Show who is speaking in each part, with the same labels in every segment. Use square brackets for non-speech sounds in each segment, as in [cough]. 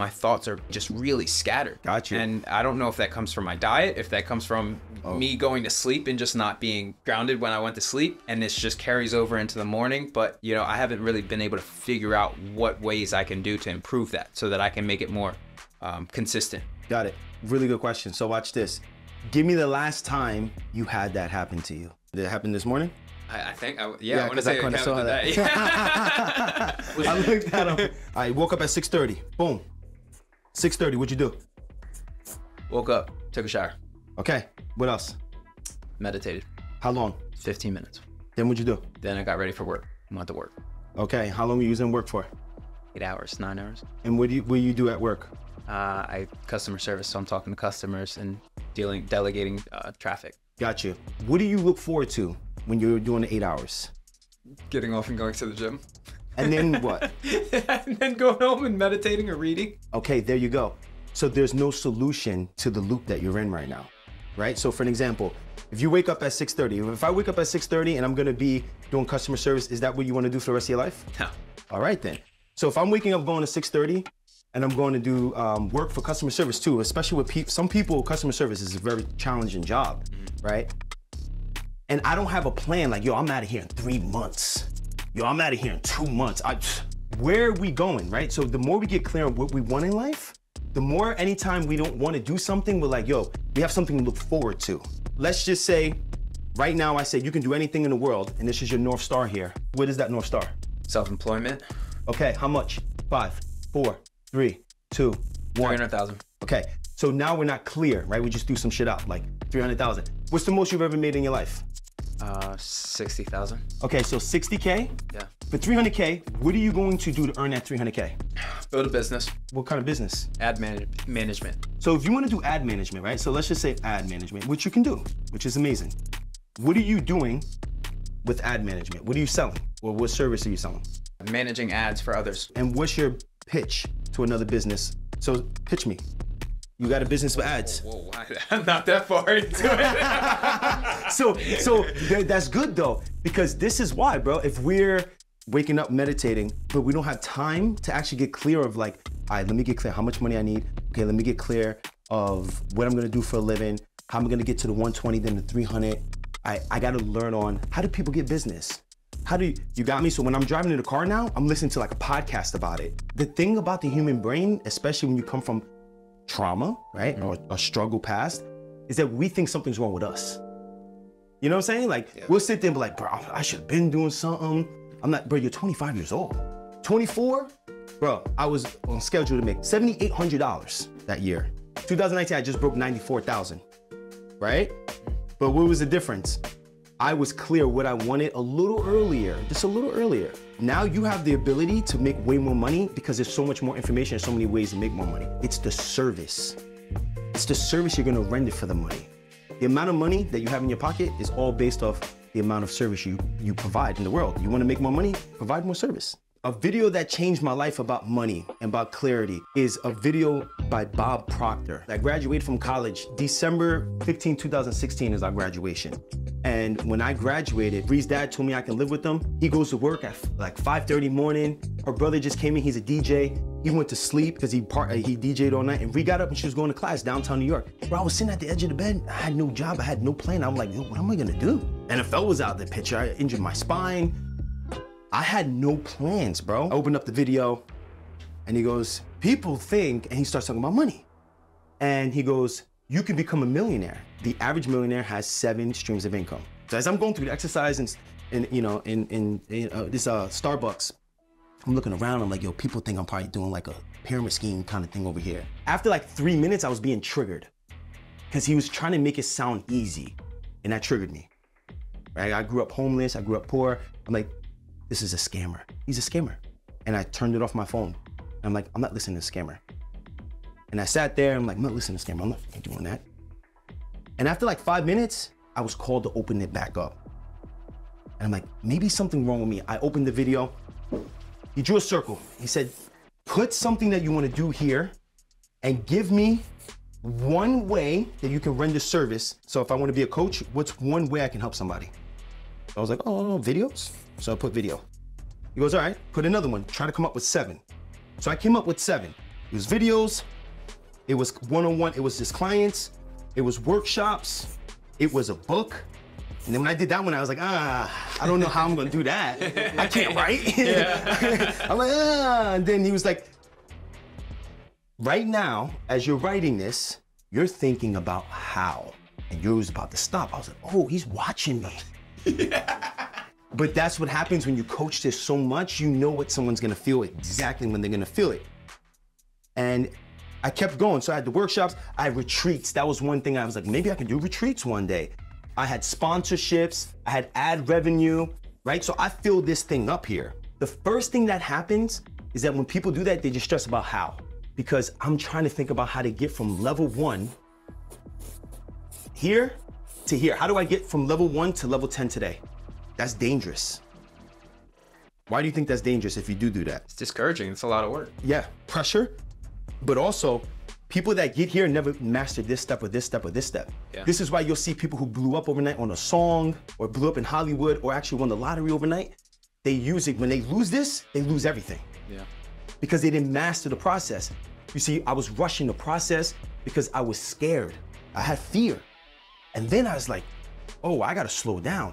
Speaker 1: my thoughts are just really scattered.
Speaker 2: Got you.
Speaker 1: And I don't know if that comes from my diet, if that comes from
Speaker 2: Oh.
Speaker 1: me going to sleep and just not being grounded when I went to sleep, and this just carries over into the morning. But you know, I haven't really been able to figure out what ways I can do to improve that, so that I can make it more um, consistent.
Speaker 2: Got it. Really good question. So watch this. Give me the last time you had that happen to you. Did it happen this morning?
Speaker 1: I, think, I, yeah,
Speaker 2: Yeah,
Speaker 1: I want to
Speaker 2: 'cause I kinda saw
Speaker 1: counted
Speaker 2: that.
Speaker 1: today. [laughs] [laughs]
Speaker 2: I looked at him. I woke up at 6:30. Boom. 6:30. What'd you do?
Speaker 1: Woke up, took a shower,
Speaker 2: Okay. What else?
Speaker 1: meditated,
Speaker 2: How long?
Speaker 1: 15 minutes.
Speaker 2: Then what'd you do?
Speaker 1: Then I got ready for work. Went to work.
Speaker 2: Okay. How long were you using work for?
Speaker 1: Eight hours, nine hours.
Speaker 2: And what do you what do you do at work?
Speaker 1: Uh, I customer service, so I'm talking to customers and dealing, delegating uh, traffic.
Speaker 2: Got you. What do you look forward to when you're doing the eight hours?
Speaker 1: Getting off and going to the gym.
Speaker 2: And then what? [laughs]
Speaker 1: and then going home and meditating or reading.
Speaker 2: Okay, there you go. So there's no solution to the loop that you're in right now, right? So for an example, if you wake up at 6:30, if I wake up at 6:30 and I'm gonna be doing customer service, is that what you want to do for the rest of your life?
Speaker 1: No.
Speaker 2: All right then. So if I'm waking up going to 6:30 and I'm going to do um, work for customer service too, especially with people, some people, customer service is a very challenging job, right? And I don't have a plan like, yo, I'm out of here in three months. Yo, I'm out of here in two months. I, where are we going, right? So the more we get clear on what we want in life, the more anytime we don't want to do something, we're like, yo, we have something to look forward to. Let's just say, right now, I say you can do anything in the world, and this is your North Star here. What is that North Star?
Speaker 1: Self-employment,
Speaker 2: Okay, how much? Five, four, three, two, one.
Speaker 1: 300,000.
Speaker 2: Okay, so now we're not clear, right? We just threw some shit out, like 300,000. What's the most you've ever made in your life?
Speaker 1: Uh, 60,000.
Speaker 2: Okay, so 60K.
Speaker 1: Yeah.
Speaker 2: For 300K, what are you going to do to earn that 300K?
Speaker 1: Build a business,
Speaker 2: What kind of business?
Speaker 1: ad man- management.
Speaker 2: So if you want to do ad management, right? So let's just say ad management, which you can do, which is amazing. What are you doing with ad management? What are you selling? Or what service are you selling?
Speaker 1: Managing ads for others.
Speaker 2: And what's your pitch to another business? So pitch me. You got a business with ads.
Speaker 1: Whoa, [laughs] I'm not that far into it. [laughs]
Speaker 2: so so th- that's good though because this is why bro if we're waking up meditating but we don't have time to actually get clear of like all right let me get clear how much money i need okay let me get clear of what i'm gonna do for a living how am i'm gonna get to the 120 then the 300 i i gotta learn on how do people get business how do you, you got me? So when I'm driving in the car now, I'm listening to like a podcast about it. The thing about the human brain, especially when you come from trauma, right, mm-hmm. or a struggle past, is that we think something's wrong with us. You know what I'm saying? Like we'll sit there and be like, bro, I should have been doing something. I'm not, bro. You're 25 years old. 24, bro. I was on schedule to make $7,800 that year. 2019, I just broke 94,000, right? Mm-hmm. But what was the difference? I was clear what I wanted a little earlier, just a little earlier. Now you have the ability to make way more money because there's so much more information and so many ways to make more money. It's the service. It's the service you're gonna render for the money. The amount of money that you have in your pocket is all based off the amount of service you, you provide in the world. You wanna make more money? Provide more service. A video that changed my life about money and about clarity is a video by Bob Proctor. I graduated from college December 15, 2016 is our graduation. And when I graduated, Bree's dad told me I can live with them. He goes to work at like 5:30 morning. Her brother just came in. He's a DJ. He went to sleep because he part, uh, he DJ'd all night. And Bree got up and she was going to class downtown New York. Bro, I was sitting at the edge of the bed. I had no job. I had no plan. I'm like, Yo, what am I gonna do? NFL was out of the picture. I injured my spine. I had no plans, bro. I opened up the video and he goes, People think, and he starts talking about money. And he goes, You can become a millionaire. The average millionaire has seven streams of income. So as I'm going through the exercise and, and you know, in, in, in uh, this uh, Starbucks, I'm looking around. I'm like, yo, people think I'm probably doing like a pyramid scheme kind of thing over here. After like three minutes, I was being triggered because he was trying to make it sound easy, and that triggered me. Right? I grew up homeless. I grew up poor. I'm like, this is a scammer. He's a scammer, and I turned it off my phone. I'm like, I'm not listening to a scammer. And I sat there. And I'm like, I'm not listening to scammer. I'm not fucking doing that. And after like five minutes, I was called to open it back up. And I'm like, maybe something wrong with me. I opened the video. He drew a circle. He said, put something that you want to do here and give me one way that you can render service. So if I want to be a coach, what's one way I can help somebody? I was like, oh, videos. So I put video. He goes, all right, put another one. Try to come up with seven. So I came up with seven. It was videos, it was one-on-one, it was just clients, it was workshops, it was a book. And then when I did that one, I was like, ah, I don't know how I'm gonna do that. I can't write. [laughs] [laughs] I'm like, ah. And then he was like, right now, as you're writing this, you're thinking about how. And you was about to stop. I was like, oh, he's watching me. [laughs] But that's what happens when you coach this so much, you know what someone's gonna feel exactly when they're gonna feel it. And I kept going. So I had the workshops, I had retreats. That was one thing I was like, maybe I can do retreats one day. I had sponsorships, I had ad revenue, right? So I filled this thing up here. The first thing that happens is that when people do that, they just stress about how. Because I'm trying to think about how to get from level one here to here. How do I get from level one to level 10 today? That's dangerous. Why do you think that's dangerous if you do do that?
Speaker 1: It's discouraging. It's a lot of work.
Speaker 2: Yeah, pressure, but also people that get here never mastered this step or this step or this step.
Speaker 1: Yeah.
Speaker 2: This is why you'll see people who blew up overnight on a song or blew up in Hollywood or actually won the lottery overnight. They use it when they lose this, they lose everything
Speaker 1: Yeah.
Speaker 2: because they didn't master the process. You see, I was rushing the process because I was scared. I had fear. And then I was like, oh, I gotta slow down.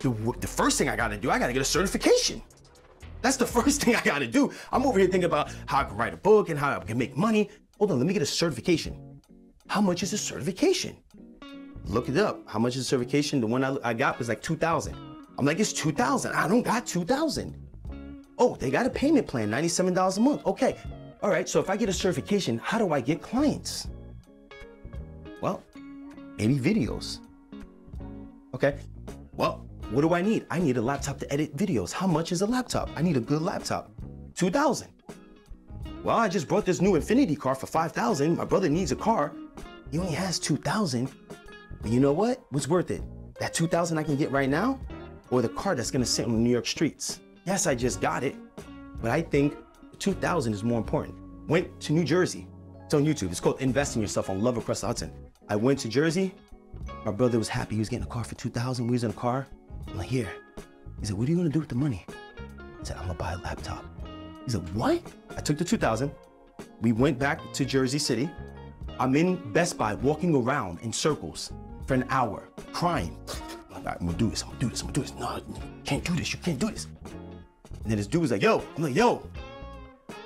Speaker 2: The, the first thing I gotta do, I gotta get a certification. That's the first thing I gotta do. I'm over here thinking about how I can write a book and how I can make money. Hold on, let me get a certification. How much is a certification? Look it up. How much is a certification? The one I, I got was like 2,000. I'm like, it's 2,000. I don't got 2,000. Oh, they got a payment plan, $97 a month. Okay. All right, so if I get a certification, how do I get clients? Well, maybe videos. Okay. Well, what do I need? I need a laptop to edit videos. How much is a laptop? I need a good laptop. 2000. Well, I just brought this new Infiniti car for 5000. My brother needs a car. He only has 2000. But you know what? What's worth it? That 2000 I can get right now or the car that's going to sit on New York streets? Yes, I just got it. But I think 2000 is more important. Went to New Jersey. It's on YouTube. It's called Invest in Yourself on Love Across Hudson. I went to Jersey. My brother was happy. He was getting a car for 2000. We was in a car. I'm like, here. He said, what are you gonna do with the money? I said, I'm gonna buy a laptop. He said, what? I took the 2000. We went back to Jersey City. I'm in Best Buy walking around in circles for an hour, crying. I'm like, I'm gonna do this, I'm gonna do this, I'm gonna do this. No, you can't do this, you can't do this. And then this dude was like, yo, I'm like, yo.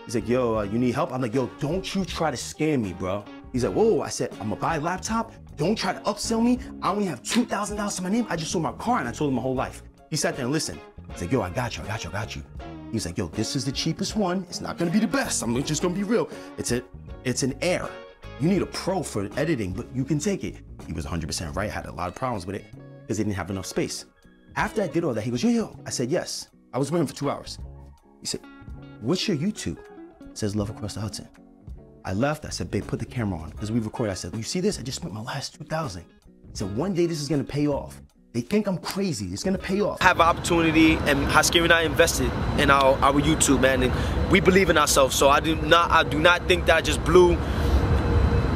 Speaker 2: He's like, yo, uh, you need help? I'm like, yo, don't you try to scam me, bro. He's like, whoa, I said, I'm gonna buy a laptop. Don't try to upsell me. I only have $2,000 to my name. I just sold my car and I told him my whole life. He sat there and listened. He's like, yo, I got you, I got you, I got you. He's like, yo, this is the cheapest one. It's not gonna be the best. I'm just gonna be real. It's a, it's an Air. You need a pro for editing, but you can take it. He was 100% right. I had a lot of problems with it because they didn't have enough space. After I did all that, he goes, yo, yo. I said, yes. I was him for two hours. He said, what's your YouTube? It says Love Across the Hudson. I left. I said, babe, put the camera on because we recorded. I said, you see this? I just spent my last 2000. He said, one day this is gonna pay off. They think I'm crazy. It's gonna pay off.
Speaker 3: I have an opportunity and Haskiri and I invested in our, our YouTube man and we believe in ourselves so I do not I do not think that I just blew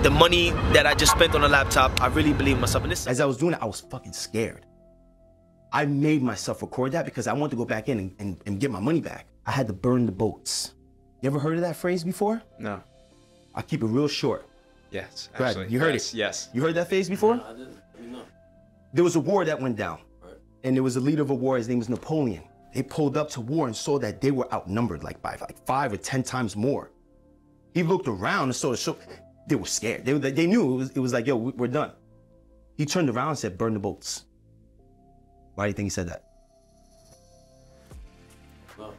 Speaker 3: the money that I just spent on a laptop I really believe in myself and this
Speaker 2: As I was doing it, I was fucking scared. I made myself record that because I wanted to go back in and, and, and get my money back. I had to burn the boats. You ever heard of that phrase before?
Speaker 1: No.
Speaker 2: I'll keep it real short.
Speaker 1: Yes.
Speaker 2: Brad,
Speaker 1: Actually,
Speaker 2: you heard
Speaker 1: yes,
Speaker 2: it.
Speaker 1: Yes.
Speaker 2: You heard that phrase before?
Speaker 3: I didn't you know
Speaker 2: There was a war that went down. And there was a leader of a war, his name was Napoleon. They pulled up to war and saw that they were outnumbered like by like five or ten times more. He looked around and saw, so they were scared. They, they knew it was, it was like, yo, we- we're done. He turned around and said, burn the boats. Why do you think he said that?
Speaker 3: Well,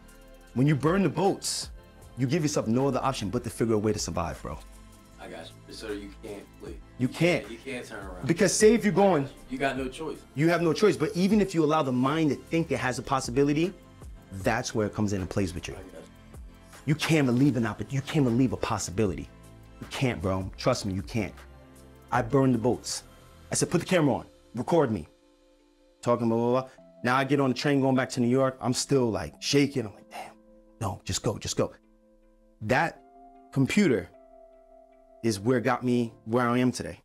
Speaker 2: When you burn the boats, you give yourself no other option but to figure a way to survive, bro.
Speaker 4: I got you. So you can't flee.
Speaker 2: You can't.
Speaker 4: You can't turn around.
Speaker 2: Because say if you're going,
Speaker 4: you got no choice.
Speaker 2: you have no choice. But even if you allow the mind to think it has a possibility, that's where it comes in and plays with
Speaker 4: you.
Speaker 2: You can't believe an opportunity. You can't believe a possibility. You can't, bro. Trust me, you can't. I burned the boats. I said, put the camera on, record me. Talking blah blah blah. Now I get on the train going back to New York. I'm still like shaking. I'm like, damn, no, just go, just go. That computer is where got me where I am today.